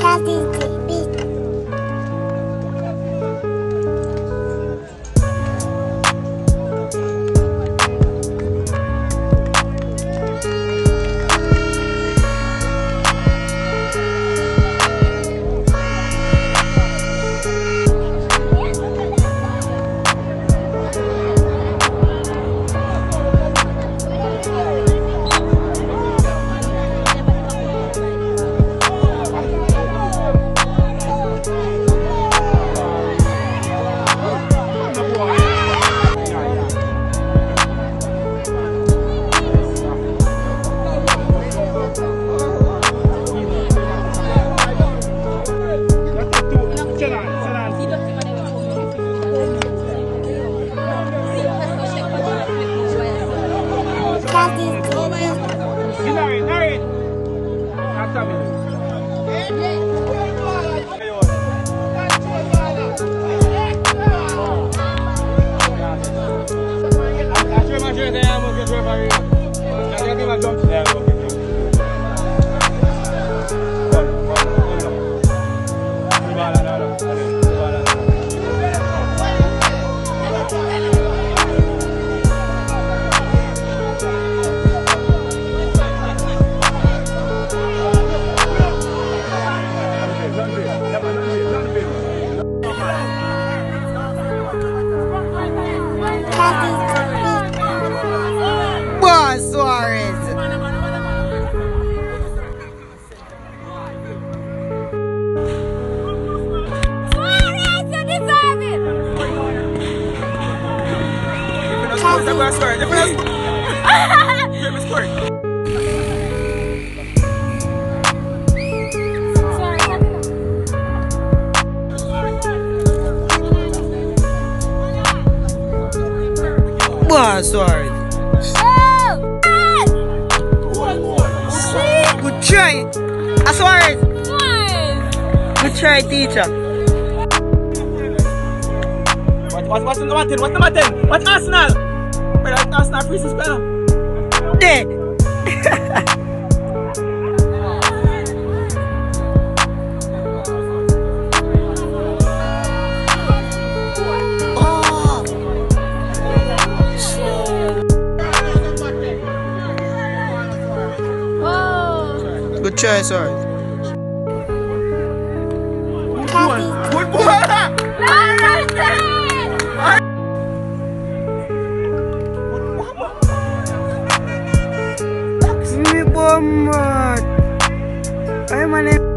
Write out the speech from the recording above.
Kathy TV. Kathy Boy, Suarez. Good try. Ah, Suarez. Good try, teacher. What, what, what's number 10? What's number 10? What's Arsenal? But that's Arsenal free spell. Dead. oh. Good try, Suarez. Me bomb. Ay, man.